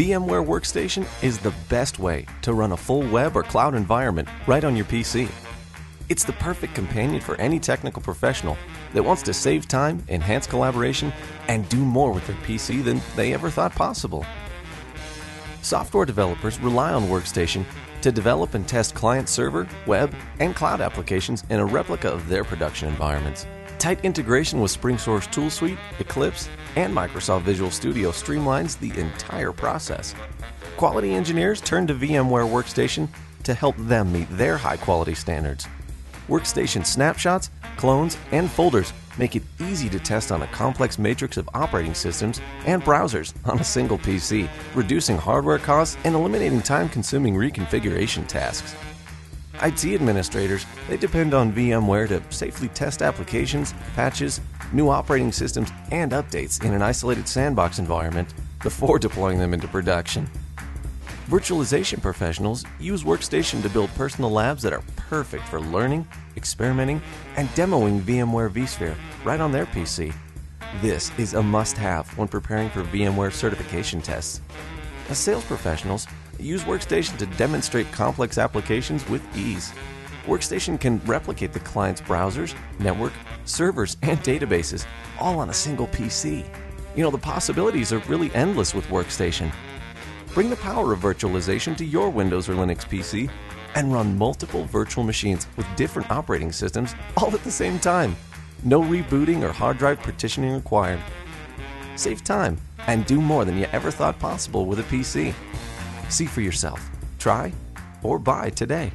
VMware Workstation is the best way to run a full web or cloud environment right on your PC. It's the perfect companion for any technical professional that wants to save time, enhance collaboration, and do more with their PC than they ever thought possible. Software developers rely on Workstation to develop and test client server, web, and cloud applications in a replica of their production environments. Tight integration with SpringSource Tool Suite, Eclipse, and Microsoft Visual Studio streamlines the entire process. Quality engineers turn to VMware Workstation to help them meet their high quality standards. Workstation snapshots, clones, and folders make it easy to test on a complex matrix of operating systems and browsers on a single PC, reducing hardware costs and eliminating time consuming reconfiguration tasks. IT administrators, they depend on VMware to safely test applications, patches, new operating systems, and updates in an isolated sandbox environment before deploying them into production. Virtualization professionals use Workstation to build personal labs that are perfect for learning, experimenting, and demoing VMware vSphere right on their PC. This is a must have when preparing for VMware certification tests. As sales professionals, use Workstation to demonstrate complex applications with ease. Workstation can replicate the client's browsers, network, servers, and databases all on a single PC. You know, the possibilities are really endless with Workstation. Bring the power of virtualization to your Windows or Linux PC and run multiple virtual machines with different operating systems all at the same time. No rebooting or hard drive partitioning required. Save time and do more than you ever thought possible with a PC. See for yourself. Try or buy today.